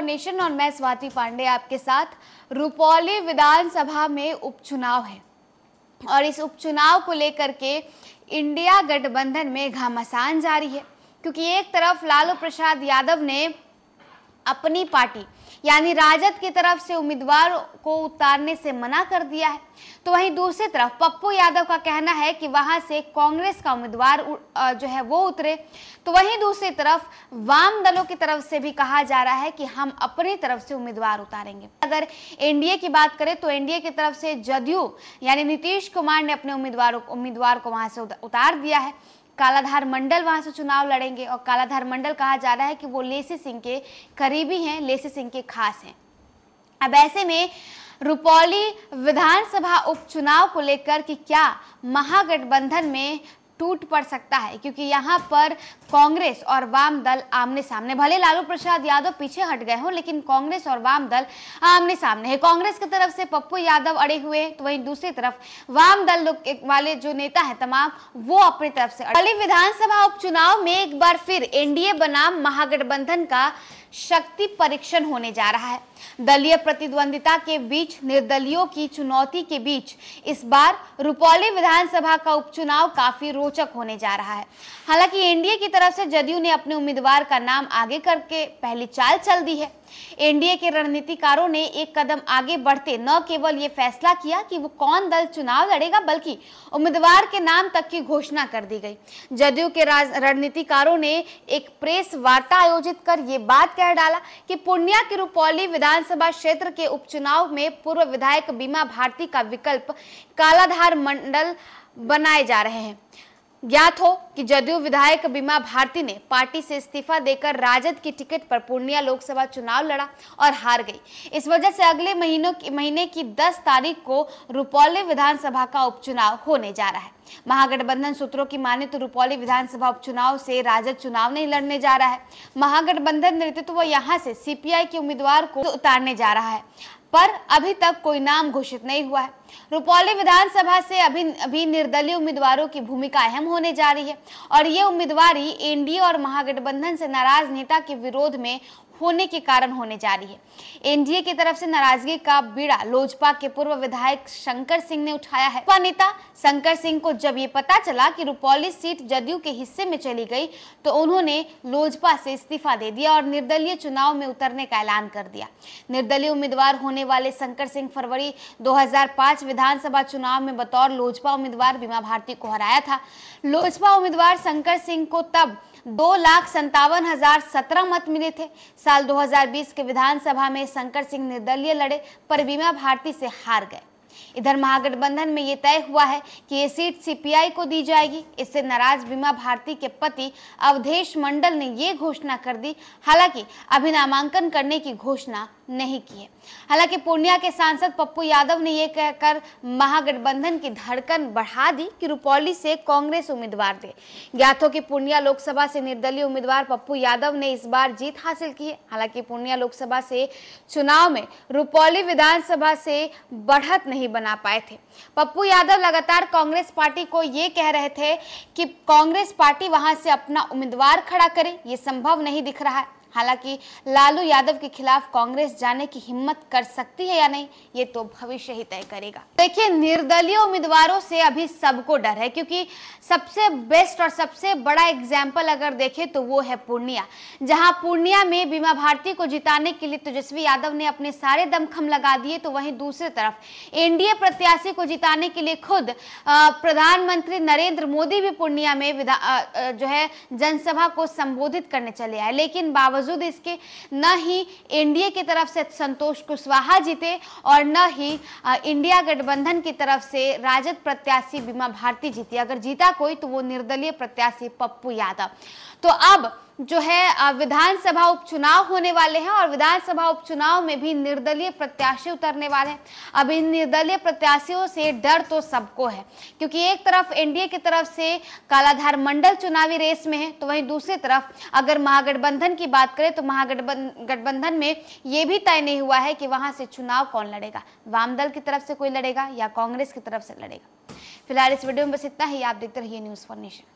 Nation और मैं स्वाति पांडे आपके साथ रुपौली विधानसभा में उपचुनाव है। और इस उपचुनाव को लेकर के इंडिया गठबंधन में घमासान जारी है, क्योंकि एक तरफ़ लालू प्रसाद यादव ने अपनी पार्टी यानी राजद की तरफ़ से उम्मीदवार को उतारने से मना कर दिया है। तो वहीं दूसरी तरफ़ पप्पू यादव का कहना है कि वहाँ से कांग्रेस का उम्मीदवार जो है वो उतरे। तो वहीं दूसरी तरफ़ वाम दलों की तरफ़ से भी कहा जा रहा है कि हम अपनी तरफ़ से उम्मीदवार उतारेंगे। अगर एनडीए की बात करें तो एनडीए की तरफ़ से जदयू यानी नीतीश कुमार ने अपने उम्मीदवारों, उम्मीदवार को वहाँ से उतार दिया है। कालाधार मंडल वहाँ से चुनाव लड़ेंगे और कालाधार मंडल कहा जा रहा है कि वो लेसी सिंह के करीबी हैं, लेसी सिंह के खास हैं। अब ऐसे में रुपौली विधानसभा उपचुनाव को लेकर कि क्या महागठबंधन में टूट पड़ सकता है, क्योंकि यहाँ पर कांग्रेस और वाम दल आमने सामने भले लालू प्रसाद यादव पीछे हट गए हों, लेकिन कांग्रेस और वाम दल आमने सामने है। कांग्रेस की तरफ़ से पप्पू यादव अड़े हुए तो वहीं दूसरी तरफ़ वाम दल वाले जो नेता है तमाम, वो अपनी तरफ़ से अली विधानसभा उपचुनाव में एक बार फिर एनडीए बनाम महागठबंधन का शक्ति परीक्षण होने जा रहा है। दलीय प्रतिद्वंदिता के बीच, निर्दलियों की चुनौती के बीच, इस बार रुपौली विधानसभा का उपचुनाव काफ़ी रोचक होने जा रहा है। हालाँकि एनडीए की तरफ़ से जदयू ने अपने उम्मीदवार का नाम आगे करके पहली चाल चल दी है। एनडीए के रणनीतिकारों ने एक कदम आगे बढ़ते न केवल ये फैसला किया कि वो कौन दल चुनाव लड़ेगा, बल्कि उम्मीदवार के नाम तक की घोषणा कर दी गई। जदयू के रणनीतिकारों ने एक प्रेस वार्ता आयोजित कर ये बात कह डाला कि पूर्णिया की रुपौली विधानसभा क्षेत्र के उपचुनाव में पूर्व विधायक बीमा भारती का विकल्प कालाधार मंडल बनाए जा रहे हैं। ज्ञात हो कि जदयू विधायक बीमा भारती ने पार्टी से इस्तीफा देकर राजद की टिकट पर पूर्णिया लोकसभा चुनाव लड़ा और हार गई। इस वजह से अगले महीनों की महीने की 10 तारीख को रुपौली विधानसभा का उपचुनाव होने जा रहा है। महागठबंधन सूत्रों की माने तो रुपौली विधानसभा उपचुनाव से राजद चुनाव नहीं लड़ने जा रहा है। महागठबंधन नेतृत्व तो यहाँ से सीपीआई के उम्मीदवार को उतारने जा रहा है। पर अभी तक कोई नाम घोषित नहीं हुआ है। रुपौली विधानसभा से अभी अभी निर्दलीय उम्मीदवारों की भूमिका अहम होने जा रही है और ये उम्मीदवारी एनडीए और महागठबंधन से नाराज़ नेता के विरोध में होने के कारण होने जा रही है। एनडीए की तरफ़ से नाराज़गी का बीड़ा लोजपा के पूर्व विधायक शंकर सिंह ने उठाया है। नेता शंकर सिंह को जब ये पता चला कि रुपौली सीट जदयू के हिस्से में चली गई तो उन्होंने लोजपा से इस्तीफा दे दिया और निर्दलीय चुनाव में उतरने का ऐलान कर दिया। निर्दलीय उम्मीदवार होने वाले शंकर सिंह फरवरी 2005 विधानसभा चुनाव में बतौर लोजपा उम्मीदवार बीमा भारती को हराया था। लोजपा उम्मीदवार शंकर सिंह को तब दो लाख संतावन हज़ार सत्रह मत मिले थे। साल 2020 के विधानसभा में शंकर सिंह निर्दलीय लड़े, पर बीमा भारती से हार गए। इधर महागठबंधन में ये तय हुआ है कि ये सीट सीपीआई को दी जाएगी। इससे नाराज़ बीमा भारती के पति अवधेश मंडल ने ये घोषणा कर दी। हालाँकि अभी नामांकन करने की घोषणा नहीं की है हालाँकि पूर्णिया के सांसद पप्पू यादव ने यह कहकर महागठबंधन की धड़कन बढ़ा दी कि रुपौली से कांग्रेस उम्मीदवार दे ज्ञात कि पूर्णिया लोकसभा से निर्दलीय उम्मीदवार पप्पू यादव ने इस बार जीत हासिल की है। हालाँकि पूर्णिया लोकसभा से चुनाव में रुपौली विधानसभा से बढ़त नहीं बना पाए थे। पप्पू यादव लगातार कांग्रेस पार्टी को ये कह रहे थे कि कांग्रेस पार्टी वहाँ से अपना उम्मीदवार खड़ा करे, ये संभव नहीं दिख रहा है। हालाँकि लालू यादव के खिलाफ कांग्रेस जाने की हिम्मत कर सकती है या नहीं, ये तो भविष्य ही तय करेगा। देखिए, निर्दलीय उम्मीदवारों से अभी सबको डर है, क्योंकि सबसे बेस्ट और सबसे बड़ा एग्ज़ाम्पल अगर देखें तो वो है पूर्णिया, जहाँ पूर्णिया में बीमा भारती को जिताने के लिए तेजस्वी यादव ने अपने सारे दमखम लगा दिए तो वहीं दूसरी तरफ़ एनडीए प्रत्याशी को जिताने के लिए खुद प्रधानमंत्री नरेंद्र मोदी भी पूर्णिया में जो है जनसभा को संबोधित करने चले आए। लेकिन बावजूद बावजूद इसके, न ही एनडीए की तरफ़ से संतोष कुशवाहा जीते और न ही इंडिया गठबंधन की तरफ़ से राजद प्रत्याशी बीमा भारती जीती। अगर जीता कोई तो वो निर्दलीय प्रत्याशी पप्पू यादव। तो अब जो है विधानसभा उपचुनाव होने वाले हैं और विधानसभा उपचुनाव में भी निर्दलीय प्रत्याशी उतरने वाले हैं। अब इन निर्दलीय प्रत्याशियों से डर तो सबको है, क्योंकि एक तरफ़ एनडीए की तरफ़ से कालाधार मंडल चुनावी रेस में है तो वहीं दूसरी तरफ़ अगर महागठबंधन की बात करें तो महागठबंधन में ये भी तय नहीं हुआ है कि वहाँ से चुनाव कौन लड़ेगा। वाम दल की तरफ़ से कोई लड़ेगा या कांग्रेस की तरफ़ से लड़ेगा। फ़िलहाल इस वीडियो में बस इतना ही। आप देखते रहिए न्यूज़ फॉर नेशन।